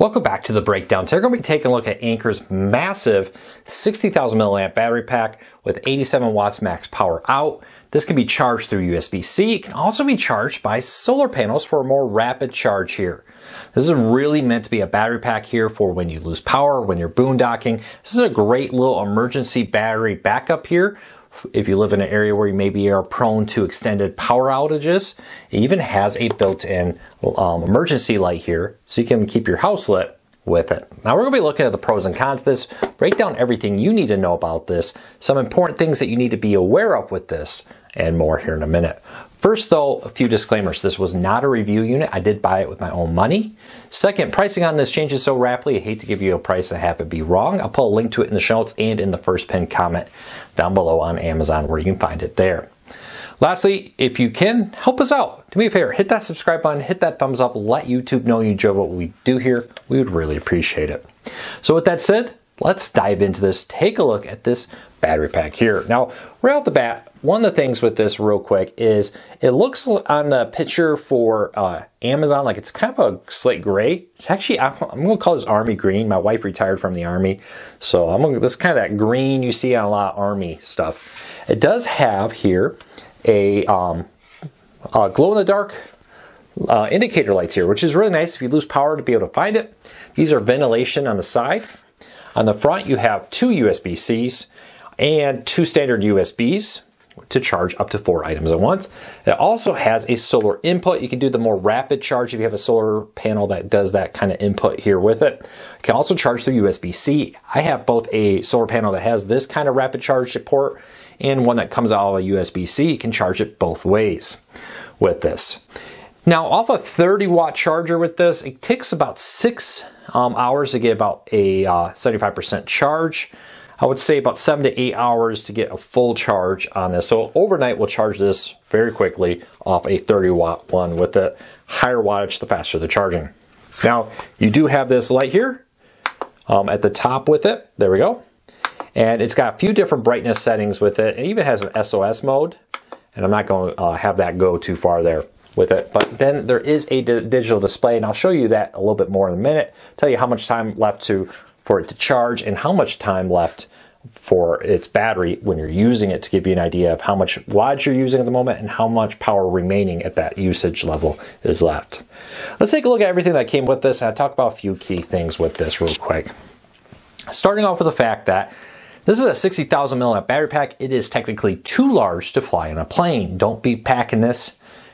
Welcome back to the breakdown. Today we're going to be taking a look at Anker's massive 60,000 milliamp battery pack with 87 watts max power out. This can be charged through USB-C. It can also be charged by solar panels for a more rapid charge here. This is really meant to be a battery pack here for when you lose power, when you're boondocking. This is a great little emergency battery backup here if you live in an area where you maybe are prone to extended power outages. It even has a built-in um, emergency light here so you can keep your house lit with it. Now we're going to be looking at the pros and cons of this, break down everything you need to know about this, some important things that you need to be aware of with this, and more here in a minute. First, though, a few disclaimers. This was not a review unit. I did buy it with my own money. Second, pricing on this changes so rapidly, I hate to give you a price and have it be wrong. I'll put a link to it in the show notes and in the first pinned comment down below on Amazon where you can find it there. Lastly, if you can, help us out. Do me a favor, hit that subscribe button, hit that thumbs up, let YouTube know you enjoy what we do here. We would really appreciate it. So with that said, let's dive into this. Take a look at this battery pack here. Now, right off the bat, one of the things with this real quick is it looks on the picture for uh, Amazon like it's kind of a slate gray. It's actually, I'm going to call this army green. My wife retired from the army. So I'm to, this kind of that green you see on a lot of army stuff. It does have here a, um, a glow in the dark uh, indicator lights here, which is really nice if you lose power to be able to find it. These are ventilation on the side. On the front, you have two USB-Cs and two standard USBs to charge up to four items at once. It also has a solar input. You can do the more rapid charge if you have a solar panel that does that kind of input here with it. You can also charge through USB-C. I have both a solar panel that has this kind of rapid charge support and one that comes out of a USB-C. You can charge it both ways with this. Now, off a 30 watt charger with this, it takes about six um, hours to get about a 75% uh, charge. I would say about seven to eight hours to get a full charge on this. So overnight we'll charge this very quickly off a 30 watt one with the higher wattage, the faster the charging. Now you do have this light here um, at the top with it. There we go. And it's got a few different brightness settings with it. It even has an SOS mode. And I'm not going to uh, have that go too far there with it. But then there is a digital display, and I'll show you that a little bit more in a minute. Tell you how much time left to for it to charge and how much time left for its battery when you're using it to give you an idea of how much wattage you're using at the moment and how much power remaining at that usage level is left. Let's take a look at everything that came with this and I'll talk about a few key things with this real quick. Starting off with the fact that this is a 60,000 milliamp battery pack. It is technically too large to fly in a plane. Don't be packing this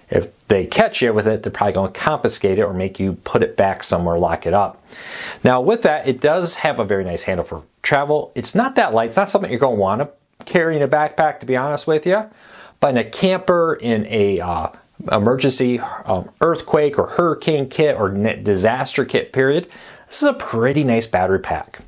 if they catch you with it, they're probably going to confiscate it or make you put it back somewhere, lock it up. Now, with that, it does have a very nice handle for travel. It's not that light. It's not something you're going to want to carry in a backpack, to be honest with you. But in a camper, in a uh, emergency um, earthquake or hurricane kit or disaster kit period, this is a pretty nice battery pack.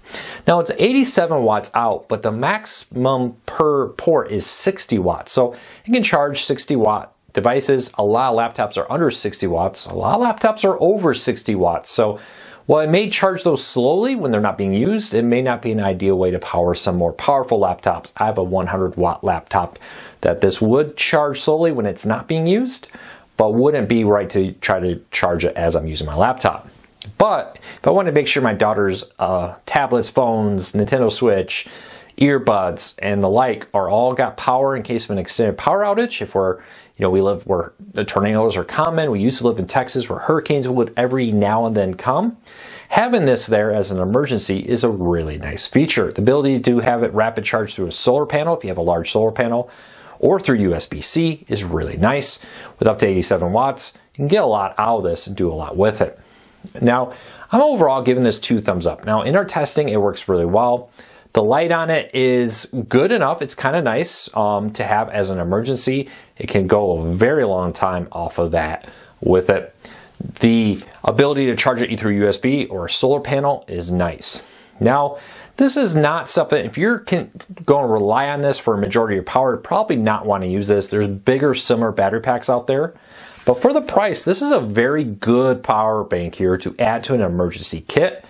Now it's 87 watts out, but the maximum per port is 60 watts. So you can charge 60 watt devices. A lot of laptops are under 60 watts. A lot of laptops are over 60 watts. So while it may charge those slowly when they're not being used, it may not be an ideal way to power some more powerful laptops. I have a 100 watt laptop that this would charge slowly when it's not being used, but wouldn't be right to try to charge it as I'm using my laptop. But if I want to make sure my daughter's uh, tablets, phones, Nintendo Switch, earbuds, and the like are all got power in case of an extended power outage, if we're you know, we live where the tornadoes are common. We used to live in Texas where hurricanes would every now and then come. Having this there as an emergency is a really nice feature. The ability to have it rapid charge through a solar panel, if you have a large solar panel, or through USB-C is really nice. With up to 87 watts, you can get a lot out of this and do a lot with it. Now, I'm overall giving this two thumbs up. Now, in our testing, it works really well. The light on it is good enough. It's kind of nice um, to have as an emergency. It can go a very long time off of that with it. The ability to charge it through USB or a solar panel is nice. Now, this is not something, if you're going to rely on this for a majority of your power, probably not want to use this. There's bigger, similar battery packs out there. But for the price, this is a very good power bank here to add to an emergency kit.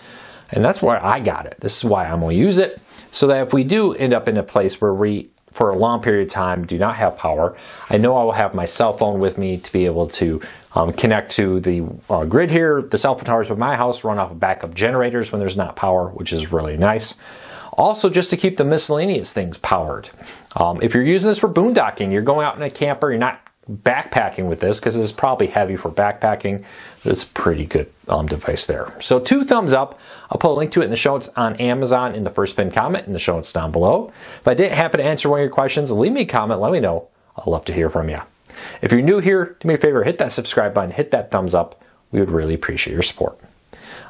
And that's why I got it. This is why I'm going to use it so that if we do end up in a place where we for a long period of time, do not have power. I know I will have my cell phone with me to be able to um, connect to the uh, grid here. The cell phone towers of my house run off of backup generators when there's not power, which is really nice. Also, just to keep the miscellaneous things powered. Um, if you're using this for boondocking, you're going out in a camper, you're not backpacking with this because it's probably heavy for backpacking. It's pretty good um, device there. So two thumbs up. I'll put a link to it in the show notes on Amazon in the first pin comment in the show notes down below. If I didn't happen to answer one of your questions, leave me a comment. Let me know. I'd love to hear from you. If you're new here, do me a favor, hit that subscribe button, hit that thumbs up. We would really appreciate your support.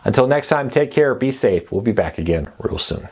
Until next time, take care, be safe. We'll be back again real soon.